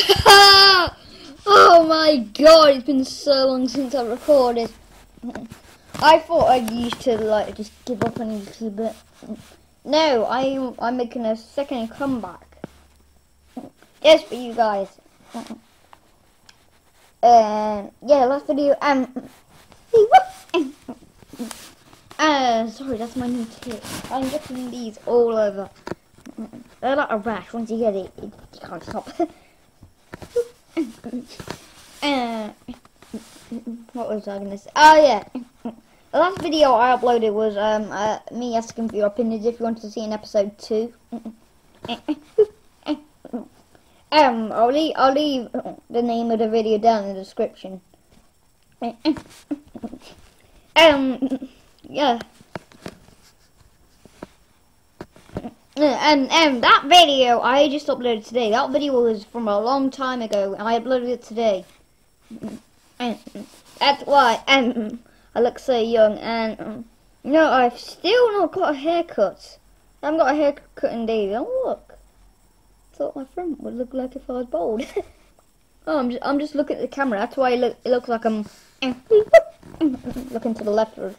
oh my god, it's been so long since I recorded. I thought I used to like just give up on YouTube, but no, I'm I'm making a second comeback. Yes, for you guys. And yeah, last video. Um, uh, sorry, that's my new tip. I'm getting these all over. They're like a rash. Once you get it, it you can't stop. uh, what was I gonna say? Oh yeah. The last video I uploaded was um uh, me asking for your opinions if you wanted to see an episode two. um, I'll leave I'll leave the name of the video down in the description. um, yeah. And and that video I just uploaded today. That video was from a long time ago, and I uploaded it today. And that's why. And I look so young, and um, you know, I've still not got a haircut. I haven't got a haircut in days. Oh look, thought my front would look like if I was bald. oh, I'm just, I'm just looking at the camera. That's why it, look, it looks like I'm looking to the left or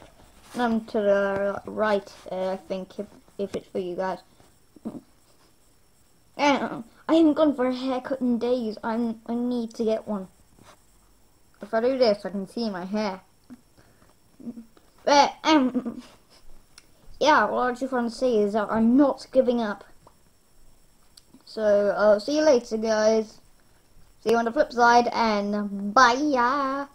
I'm to the right. Uh, I think if if it's for you guys. Uh, I haven't gone for a haircut in days. I'm I need to get one. If I do this, I can see my hair. But, um, yeah, what I just want to say is that I'm not giving up. So, uh, see you later, guys. See you on the flip side, and bye!